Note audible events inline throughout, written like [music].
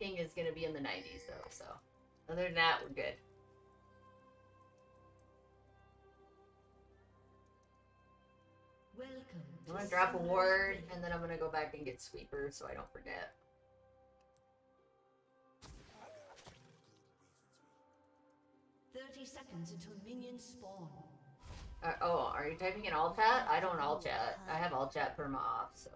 ping is gonna be in the 90s though, so other than that, we're good. Welcome. I'm gonna drop a ward and then I'm gonna go back and get sweeper so I don't forget. Thirty seconds until minions spawn. Uh, oh, are you typing in all chat? I don't all chat. I have all chat perma off, so.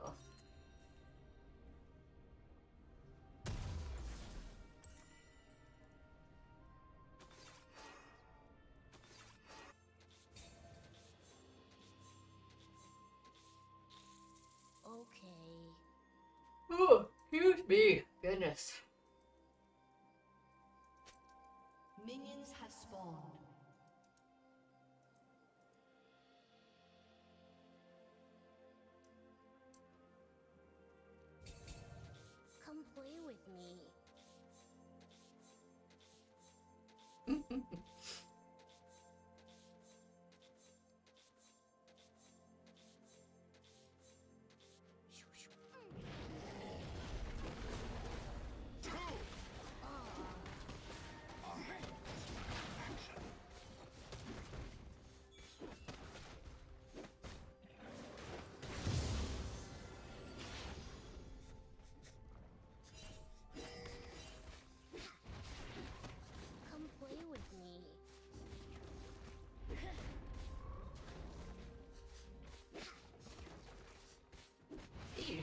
Excuse. Goodness. Minions have spawned. Come play with me.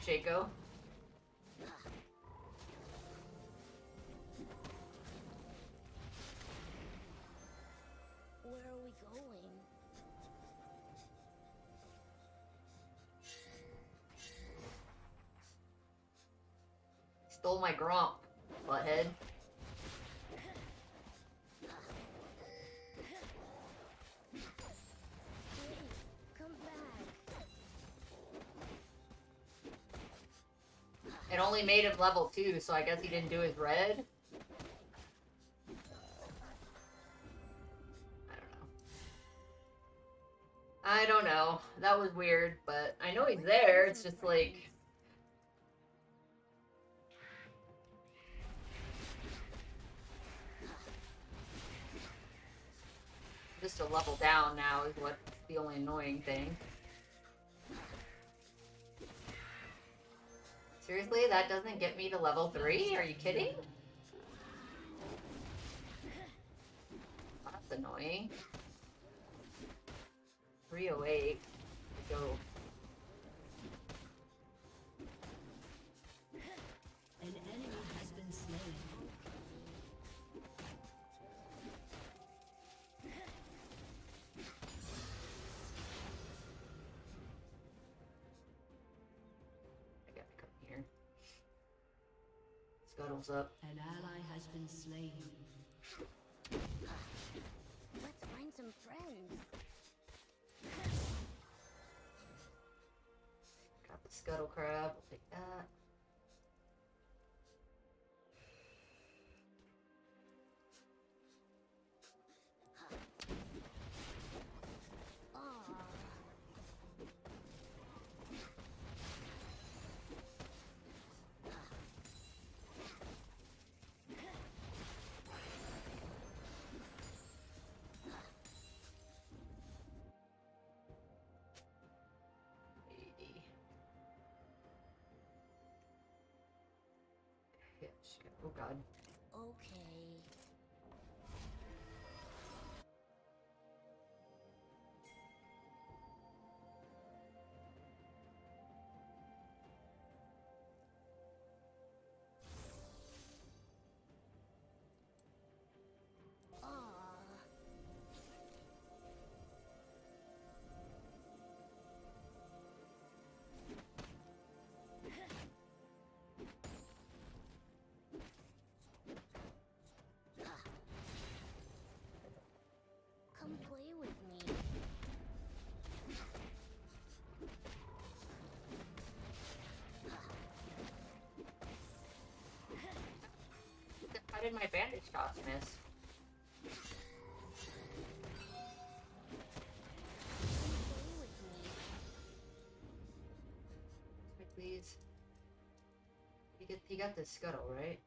You, Shaco. Where are we going? Stole my gromp, butthead. It only made him level 2, so I guess he didn't do his red. I don't know. I don't know. That was weird, but I know he's there. It's just like. Just a level down now is what's the only annoying thing. Seriously, that doesn't get me to level 3? Are you kidding? That's annoying. 308. Go. Scuttles up. An ally has been slain. Let's find some friends. Got the scuttle crab. We'll take that. Oh god. Okay. Come play with me. How did my Bandage Toss miss? Come play with me. Please. He get he got the scuttle, right?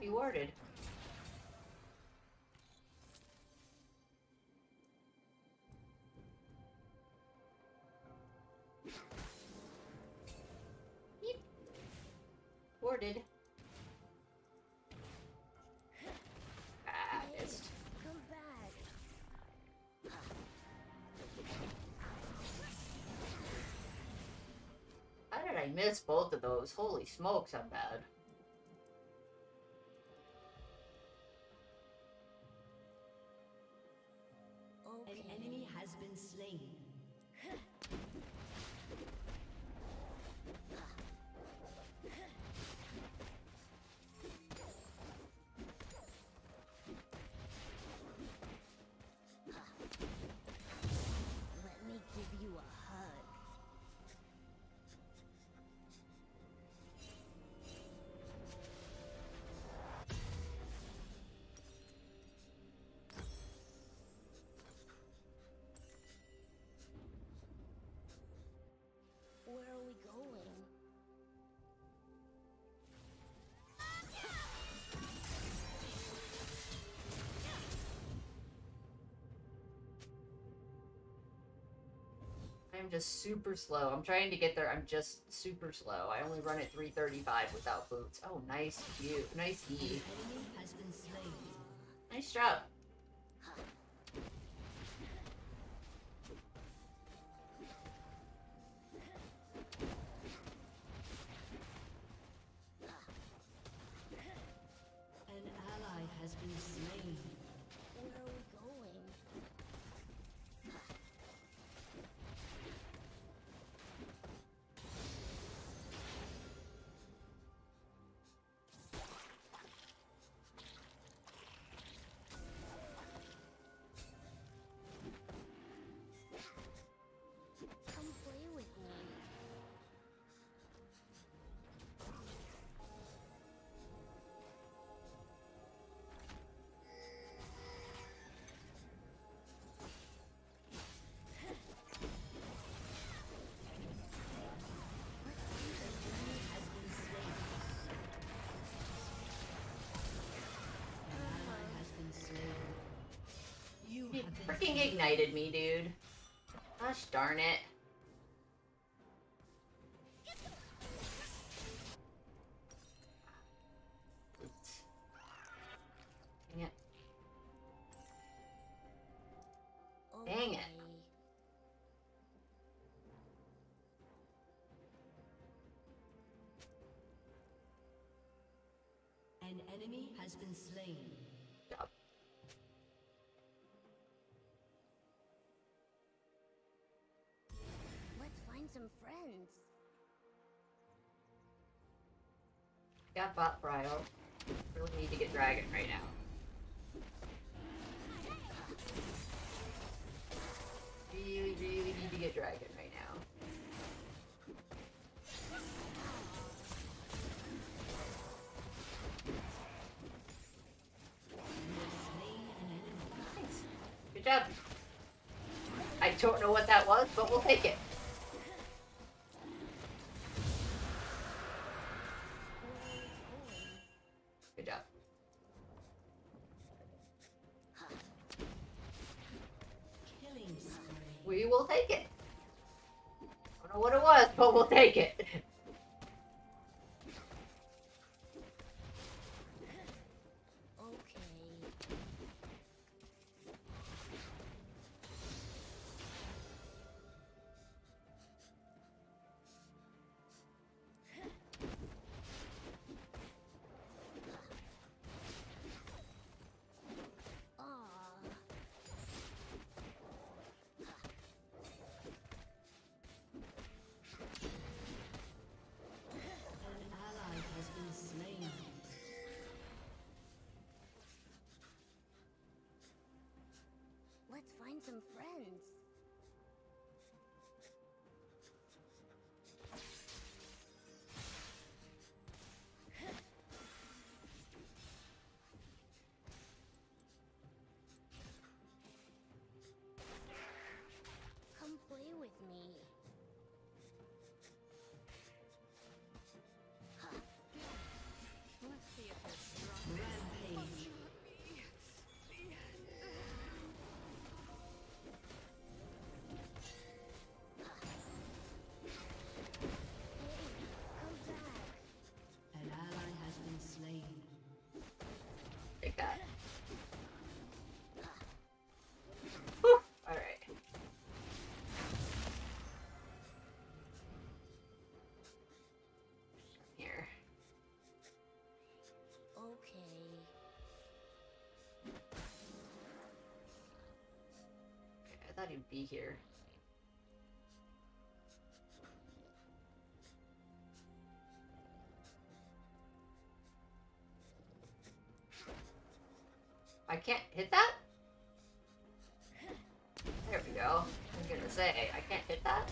Be warded. Yeep. Warded. Ah, missed. How did I miss both of those? Holy smokes, I'm bad. I'm just super slow. I'm trying to get there. I'm just super slow. I only run at 335 without boots. Oh, nice view. Nice E. enemy has been slain. Nice job. Freaking ignited me, dude. Gosh darn it. Some friends. Got bot Bryo. Really need to get dragon right now. Really, really need to get dragon right now. Good job. I don't know what that was, but we'll take it. Let's find some friends. Even be here. I can't hit that? There we go. I'm gonna say, I can't hit that?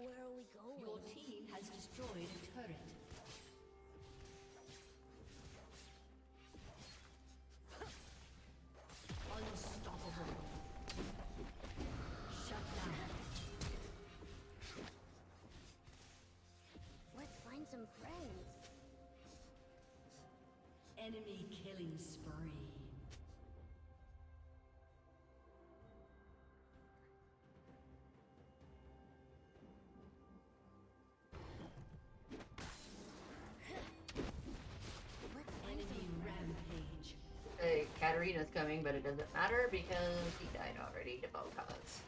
Where are we going? Your team has destroyed a turret. Unstoppable. Shut down. Let's find some friends. Enemy killing spree. Katarina's coming, but it doesn't matter because he died already to cause.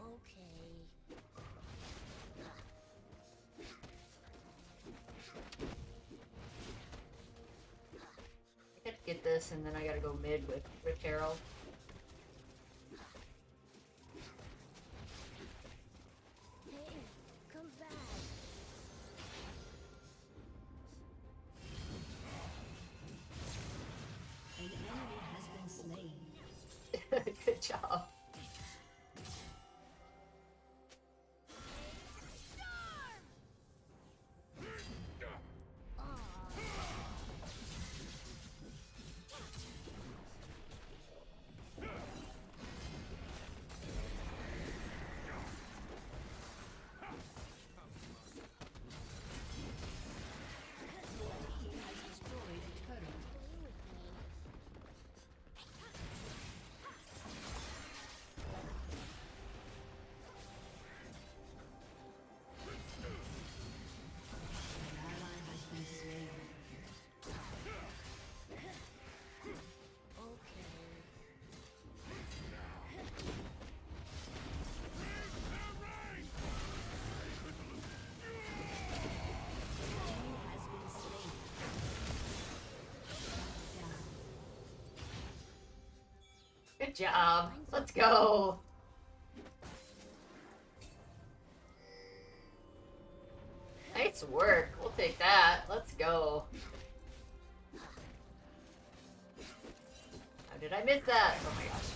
Okay. I gotta get this, and then I gotta go mid with Rich Harold. Good job. Let's go. Nice work. We'll take that. Let's go. How did I miss that? Oh my gosh.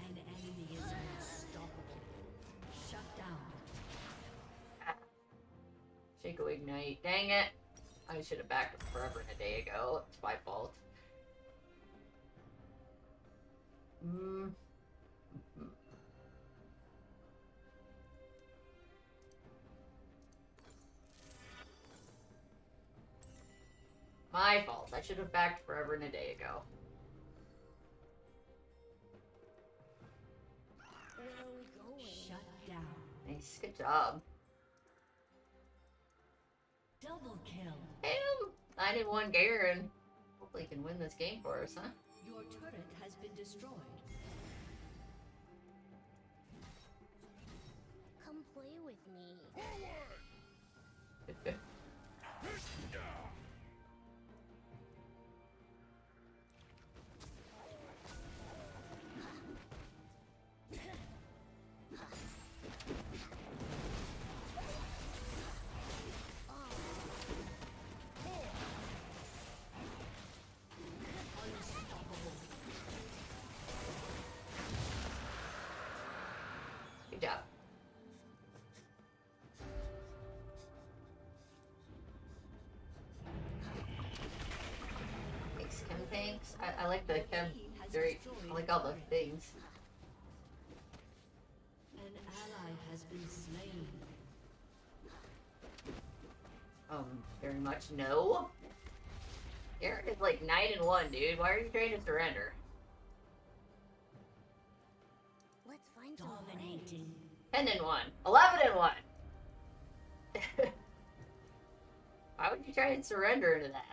An enemy is unstoppable. Shut down. Shaco Ignite. Dang it. I should have backed up forever and a day ago. It's my fault. Mm. My fault. I should have backed forever and a day ago. Where are we going? Shut down. Nice. Good job. Double kill. Damn! 9 and 1 Garen. Hopefully he can win this game for us, huh? Your turret has been destroyed. Come play with me. I, I like the Your Chem Very, I like all the things. An ally has been slain. Um, very much no. Garen is like 9 and 1, dude. Why are you trying to surrender? Let's find some friends. Dominating. 10 and 1. 11 and 1. [laughs] Why would you try and surrender into that?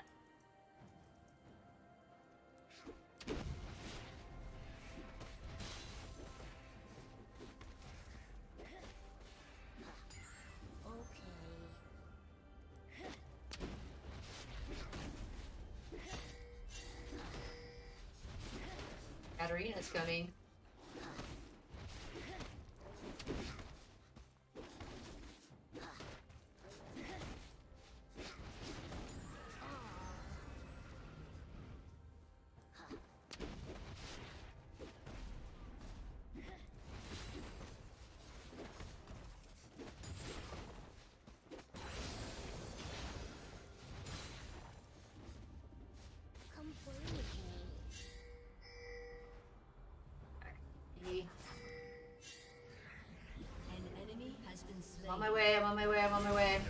My way, I'm on my way, I'm on my way.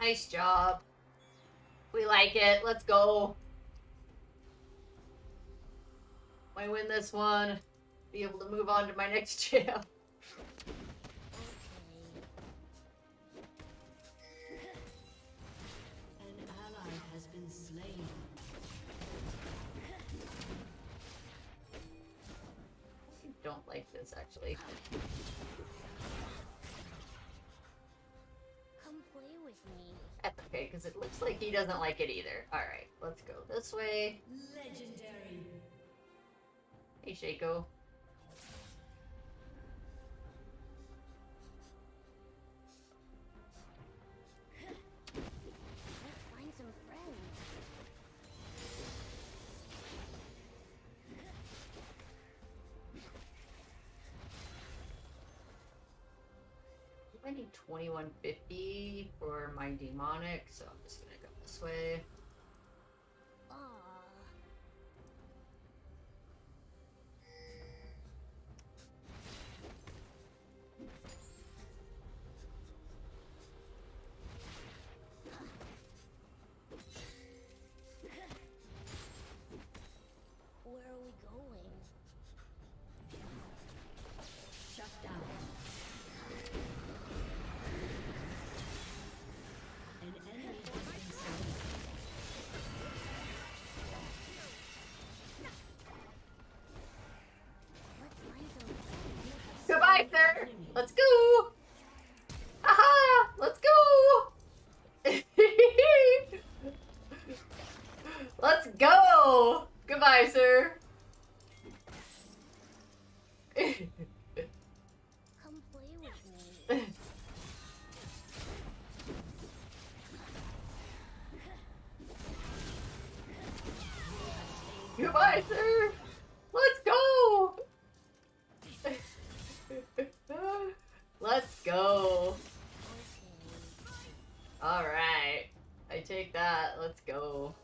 Nice job. We like it. Let's go. I win this one. Be able to move on to my [laughs] next champ. Okay. An ally has been slain. Don't like this actually. Because it looks like he doesn't like it either. Alright, let's go this way. Legendary. Hey, Shaco. 2150 for my demonic, so I'm just gonna go this way. Goodbye, sir! Let's go! [laughs] Let's go! Alright. I take that. Let's go.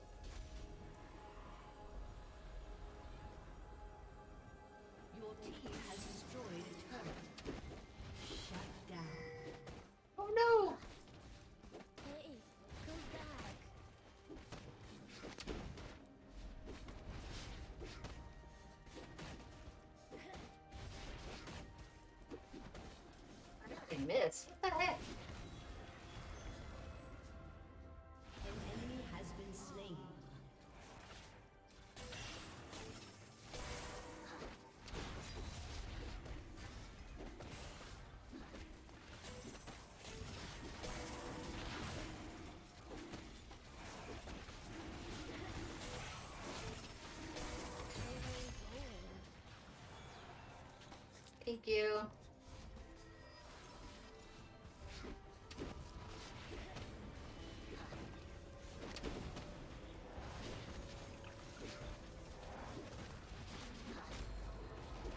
Thank you.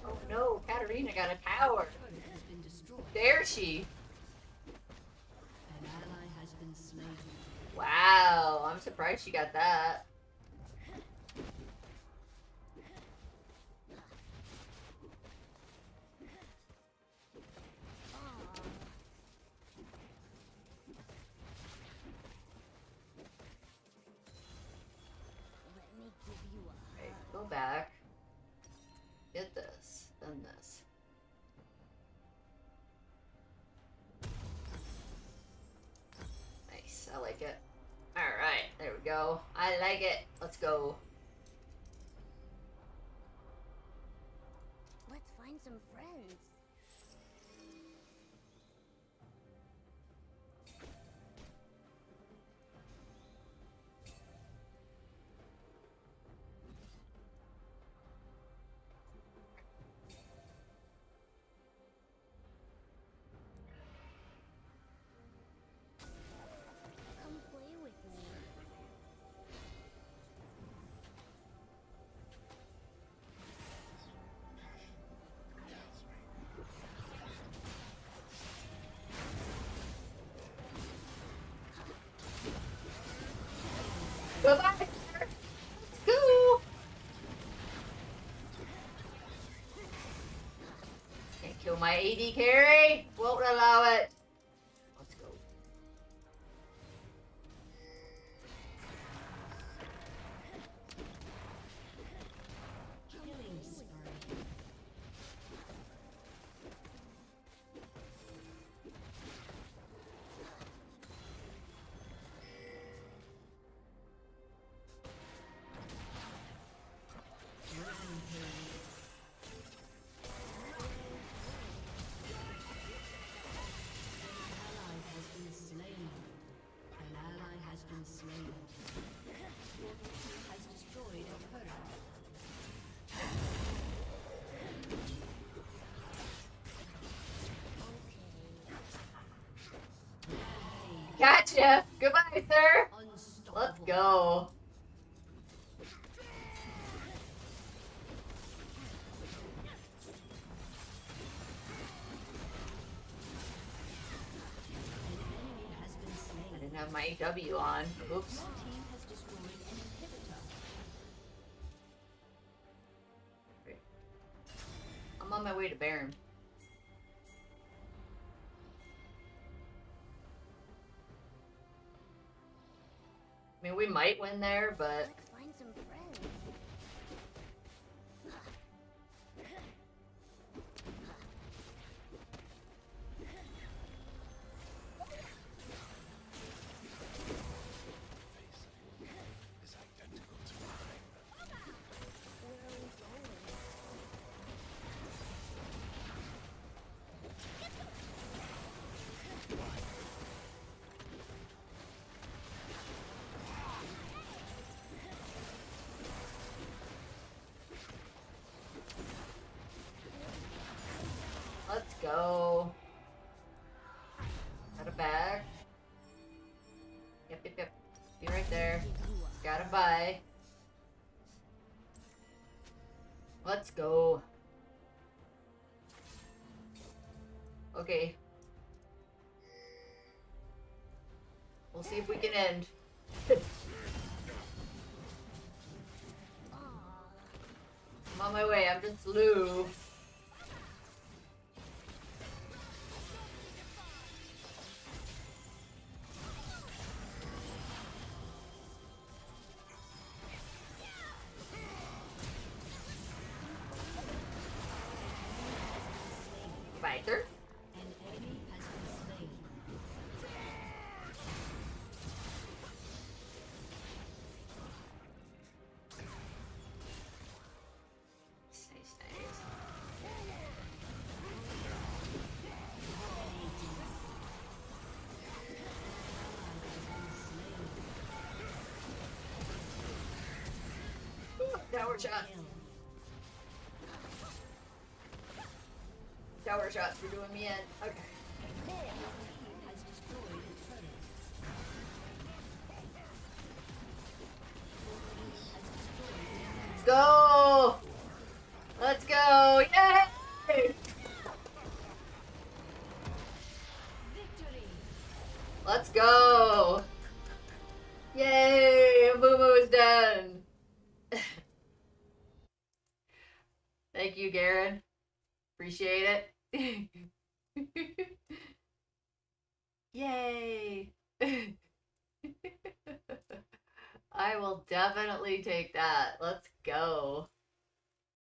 Oh no, Katarina got a tower. Has been destroyed. There she. An ally has been slain. Wow, I'm surprised she got that. I like it. Let's go. Goodbye. Let's go. Can't kill my AD carry. Won't allow it. Gotcha. Goodbye, sir. Let's go. I didn't have my AW on. Oops. Mean, win there, but go. Got a bag. Yep, yep, yep. Be right there. Gotta buy. Let's go. Okay. We'll see if we can end. I'm on my way. I'm just Lou. Shot. Tower shots. You're doing me in. Okay. Let's go. Let's go. Yay! Let's go. Yay! Mumu is done. Thank you, Garen. Appreciate it. [laughs] Yay! [laughs] I will definitely take that. Let's go.